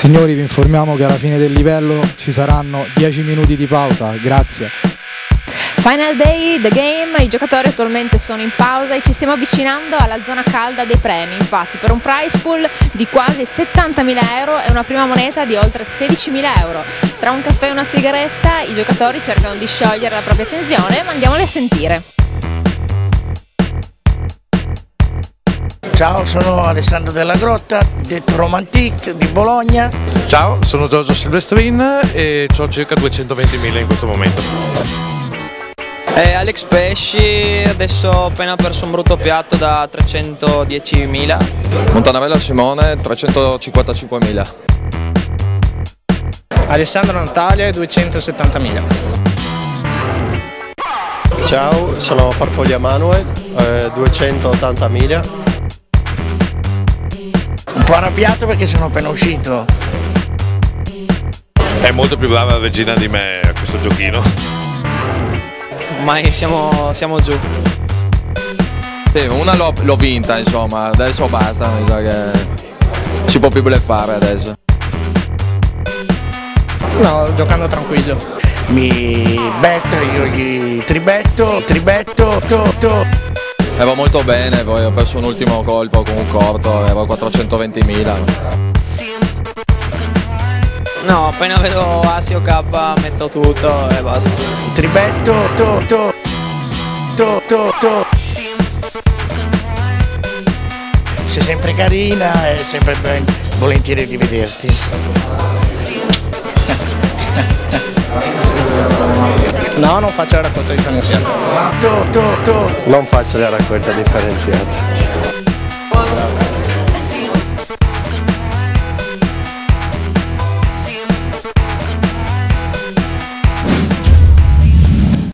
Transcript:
Signori vi informiamo che alla fine del livello ci saranno 10 minuti di pausa, grazie. Final day, the game, i giocatori attualmente sono in pausa e ci stiamo avvicinando alla zona calda dei premi, infatti per un prize pool di quasi 70.000 euro e una prima moneta di oltre 16.000 euro. Tra un caffè e una sigaretta i giocatori cercano di sciogliere la propria tensione, ma andiamoli a sentire. Ciao, sono Alessandro Della Grotta, detto Romantic di Bologna. Ciao, sono Giorgio Silvestrin e ho circa 220.000 in questo momento. Eh, Alex Pesci, adesso ho appena perso un brutto piatto da 310.000. Montanavella Simone 355.000. Alessandro Natalia 270.000. Ciao, sono Farfoglia Manuel, eh, 280.000. Un po' arrabbiato perché sono appena uscito. È molto più brava la regina di me a questo giochino. Ormai siamo, siamo giù. Sì, una l'ho, l'ho vinta insomma, adesso basta, mi sa che si può più bleffare adesso. No, giocando tranquillo. Mi betto, io gli tribetto, tribetto, to, to. Ero molto bene, poi ho perso un ultimo colpo con un corto, ero 420.000. No, appena vedo Asio K metto tutto e basta. Tribetto, to, to, to, to, to. Sei sempre carina e sempre ben volentieri di vederti. No, non faccio la raccolta differenziata. Non faccio la raccolta differenziata.